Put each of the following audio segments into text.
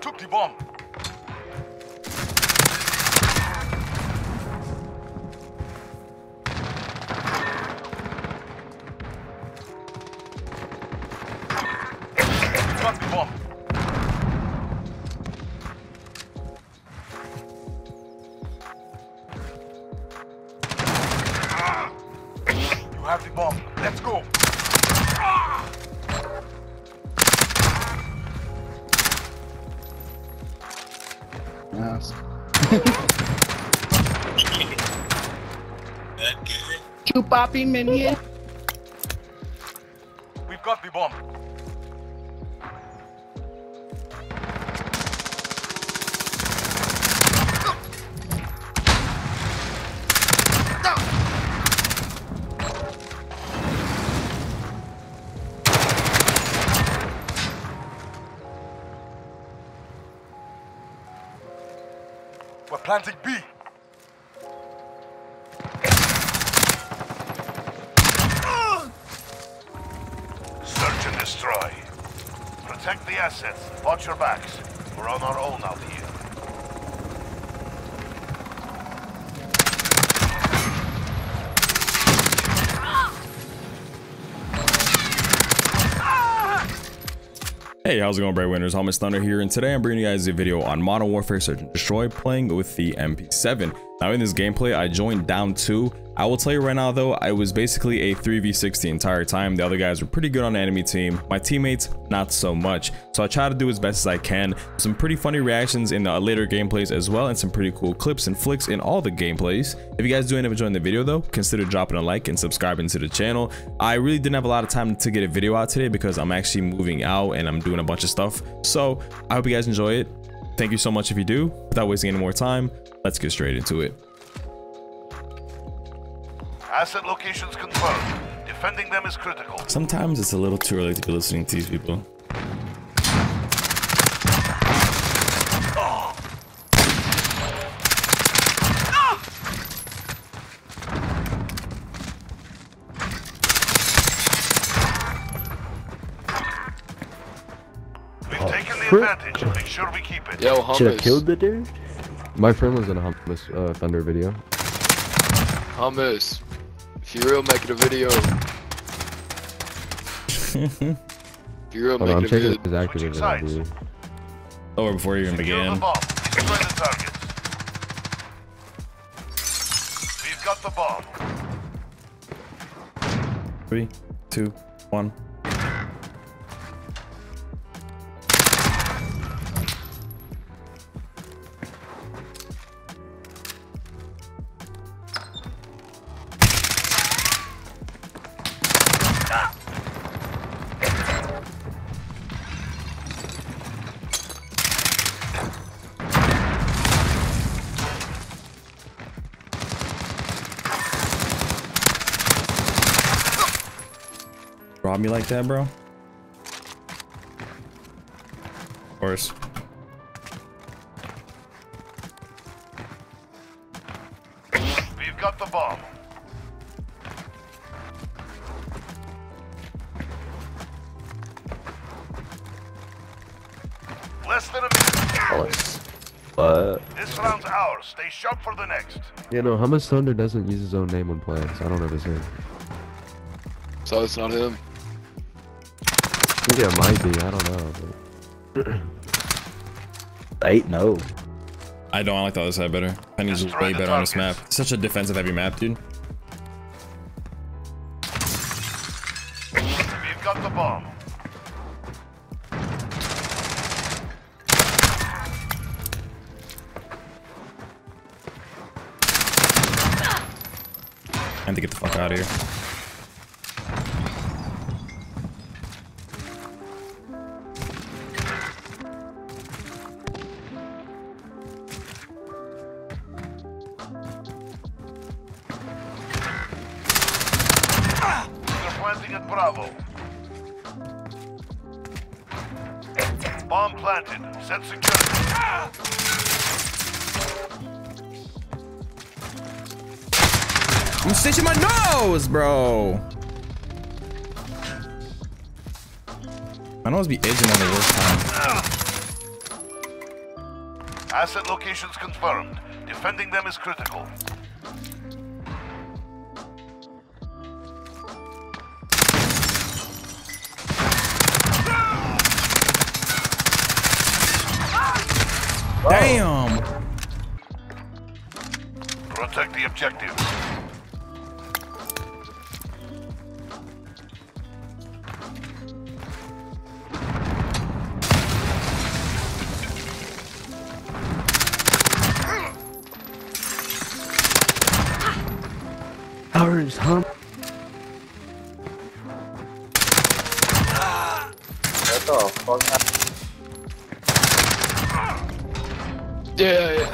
took the bomb. Have the bomb. Let's go. Yes. That good. You papi minion. We've got the bomb. We're planting B. Search and destroy. Protect the assets. Watch your backs. We're on our own out here. Hey, how's it going, Breadwinners? I'm Thunder here, and today I'm bringing you guys a video on Modern Warfare Search and Destroy playing with the MP7. Now, in this gameplay, I joined down two. I will tell you right now, though, I was basically a 3v6 the entire time. The other guys were pretty good on the enemy team. My teammates, not so much. So I try to do as best as I can. Some pretty funny reactions in the later gameplays as well, and some pretty cool clips and flicks in all the gameplays. If you guys do end up enjoying the video, though, consider dropping a like and subscribing to the channel. I really didn't have a lot of time to get a video out today because I'm actually moving out and I'm doing a bunch of stuff. So I hope you guys enjoy it. Thank you so much if you do. Without wasting any more time, let's get straight into it. Asset locations confirmed. Defending them is critical. Sometimes it's a little too early to be listening to these people. We've taken the advantage. Make sure we keep it. Yo, Should have killed the dude. My friend was in a hummus uh, thunder video. Hummus. If you real making a video. if you real Hold on, I'm making a video. his active Switching sides. ID. Over before you even Secure the began. bomb. The. We've got the bomb. Three, two, one. Me like that, bro? Of course. We've got the bomb. Less than a minute. But This round's ours. Stay sharp for the next. you know, hummus thunder doesn't use his own name when playing, so I don't know if it's him. So it's not him. Yeah, it might be. I don't know. But... Eight, no. I don't I like the other side better. Penny's Destroy way the better on this map. It's such a defensive heavy map, dude. We've got the bomb. I have to get the fuck out of here. At Bravo. Bomb planted. Set security. I'm stitching my nose, bro. My nose be itching on the worst time. Asset locations confirmed. Defending them is critical. Damn. Protect the objective. Ours, huh? What the fuck? Yeah.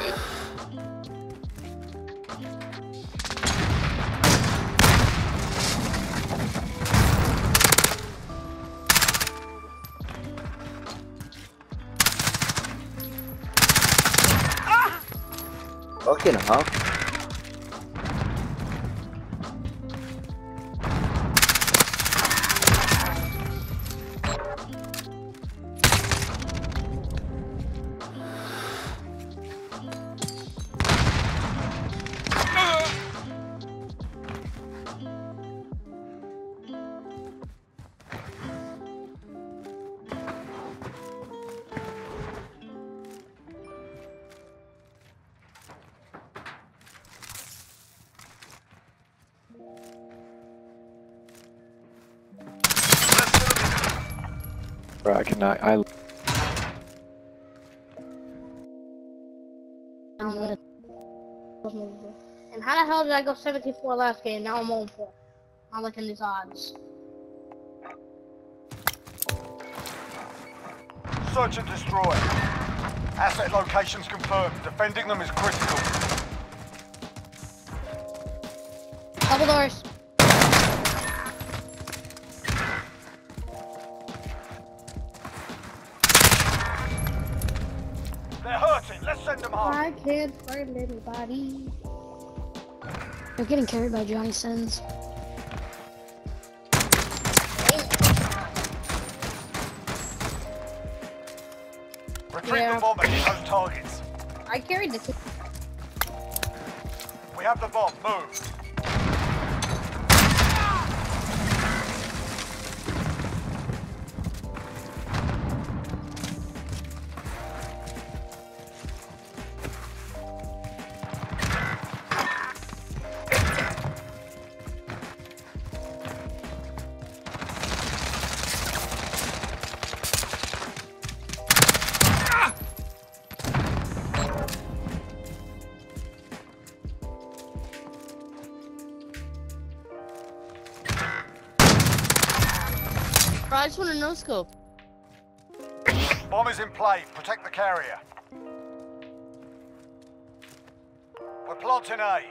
Fucking hell. I cannot. I And how the hell did I go 74 last game? Now I'm 0 4. I'm looking these odds. Search and destroy. Asset locations confirmed. Defending them is critical. Double doors. I can't find anybody. They're getting carried by Johnny Sins. Retrieve Yeah. the bomb and hit targets. I carried the. We have the bomb. Move. Just want to no scope. Bomb is in play. Protect the carrier. We're planting A.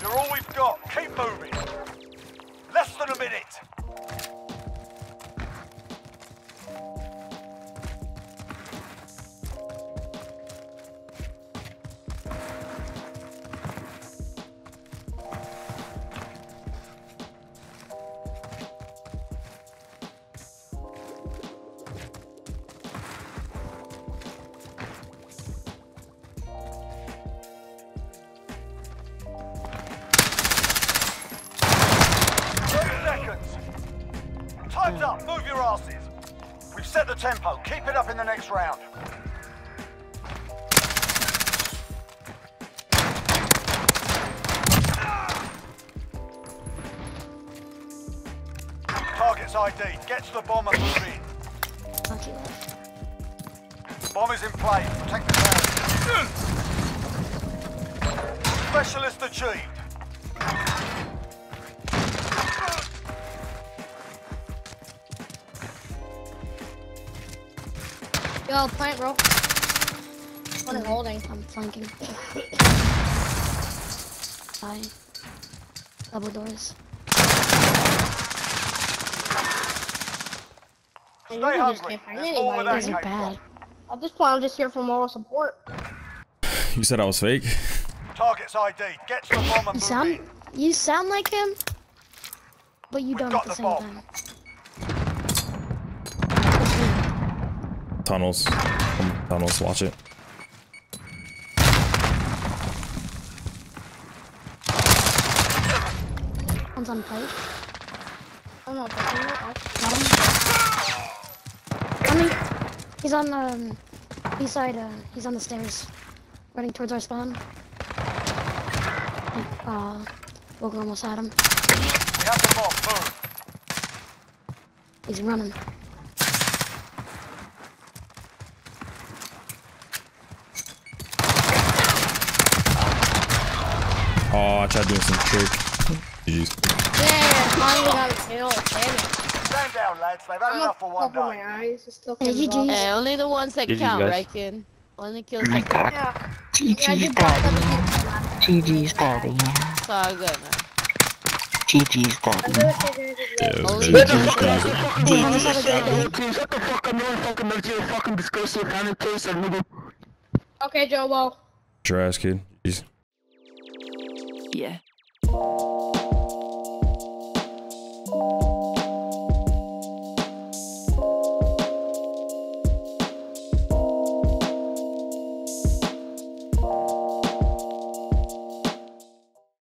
You're all we've got. Keep moving. Less than a minute. Time's up. Move your asses. We've set the tempo. Keep it up in the next round. Target's ID. Get to the bomb and move in. Bomb is in play. Protect the carrier. Specialist achieved. Yo, plant roll. What is holding? I'm flanking. Hi. Double doors. And Stay just hungry. can't find There's more where anybody. that These are bad. At this point, I'm just here for moral support. You said I was fake. Target's ID. Get to the bomb and You sound you sound like him, but you We've don't at the the same bomb. time. Tunnels. Come tunnels. Watch it. One's on pipe. I'm not fucking with Got him. I mean, he's on the um, east side. Uh, he's on the stairs, running towards our spawn. Uh, Wilker almost had him. We have the bomb. Move. He's running. Oh, I tried doing some trick. Jeez. Yeah, I finally got a kill. Damn it. Stand down, lads. They've had I'm enough for one cover my eyes. It's still Hey, coming GG. off. Yeah, only the ones that GG, count, guys. right, kid? Only kills that count. Yeah. Yeah, I GG's did daddy. seven GG's daddy, yeah. It's all good, man. GG's I'm daddy. gonna say there's a Yeah, Only very the good, guys. GG's daddy. Shut the fuck up, no fucking knows you fucking disgusting kind place, nigga. Okay, Joe, well. Trash kid. Jeez. Bier.